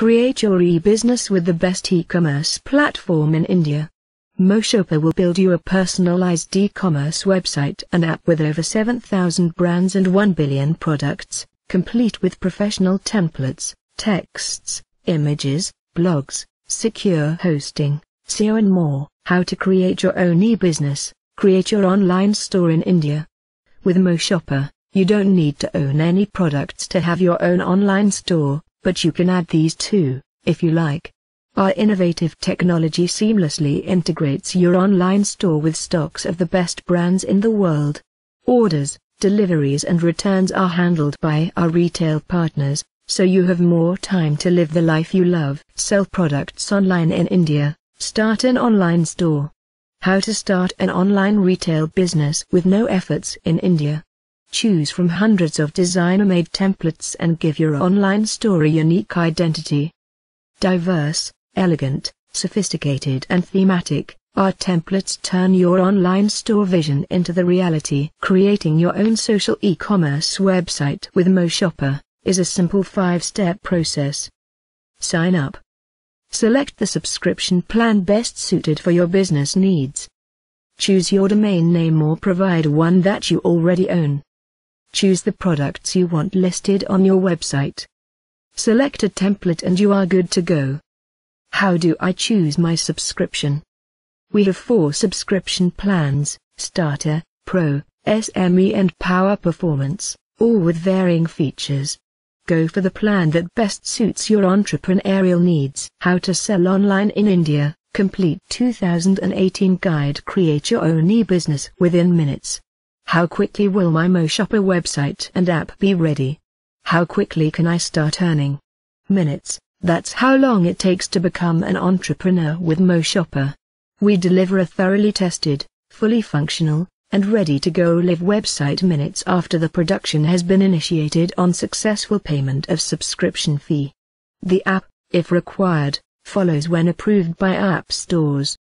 Create your e-business with the best e-commerce platform in India. MoShoppa will build you a personalized e-commerce website and app with over 7,000 brands and 1 billion products, complete with professional templates, texts, images, blogs, secure hosting, SEO and more. How to create your own e-business, create your online store in India. With MoShoppa, you don't need to own any products to have your own online store, but you can add these too, if you like. Our innovative technology seamlessly integrates your online store with stocks of the best brands in the world. Orders, deliveries and returns are handled by our retail partners, so you have more time to live the life you love. Sell products online in India. Start an online store. How to start an online retail business with no efforts in India. Choose from hundreds of designer-made templates and give your online store a unique identity. Diverse, elegant, sophisticated and thematic, our templates turn your online store vision into the reality. Creating your own social e-commerce website with MoShoppa is a simple five-step process. Sign up. Select the subscription plan best suited for your business needs. Choose your domain name or provide one that you already own. Choose the products you want listed on your website. Select a template and you are good to go. How do I choose my subscription? We have four subscription plans, Starter, Pro, SME and Power Performance, all with varying features. Go for the plan that best suits your entrepreneurial needs. How to sell online in India. Complete 2018 guide. Create your own e-business within minutes. How quickly will my MoShoppa website and app be ready? How quickly can I start earning? Minutes. That's how long it takes to become an entrepreneur with MoShoppa. We deliver a thoroughly tested, fully functional, and ready to go live website minutes after the production has been initiated on successful payment of subscription fee. The app, if required, follows when approved by app stores.